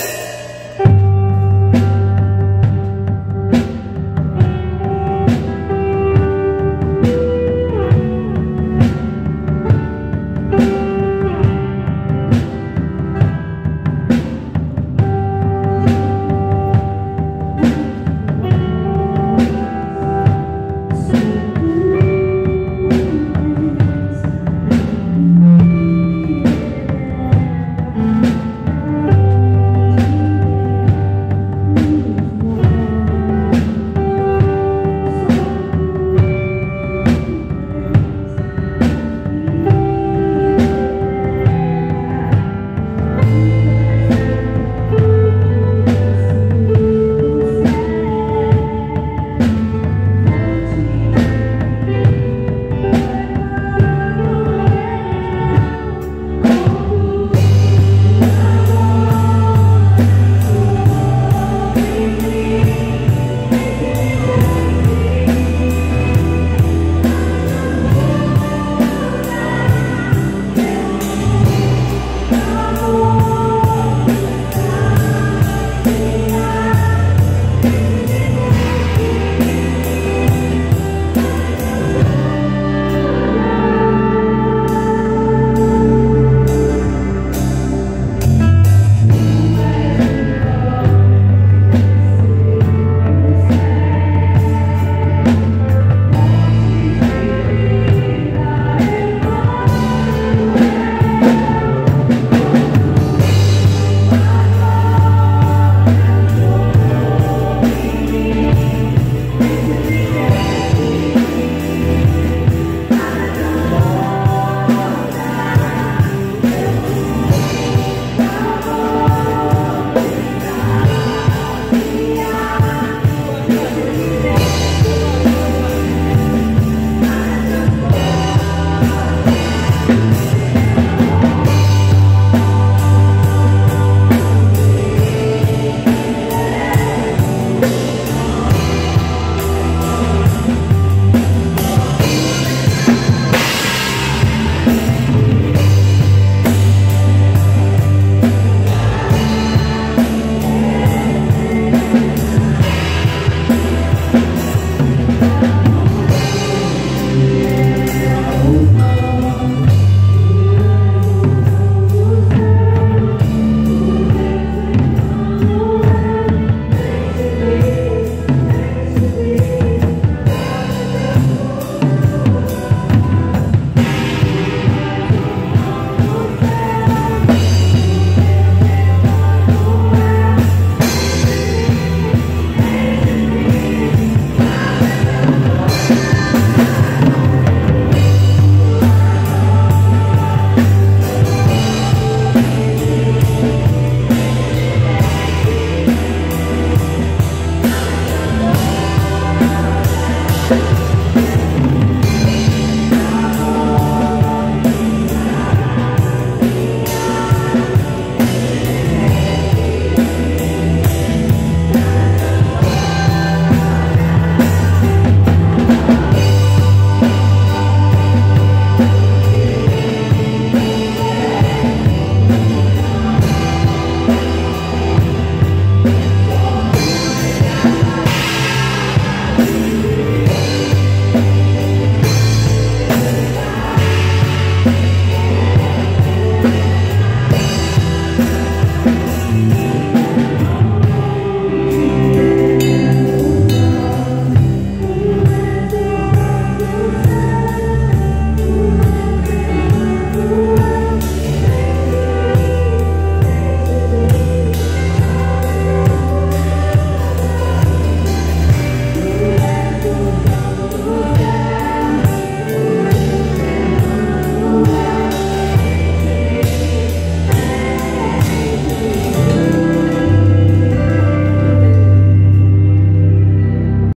Bye.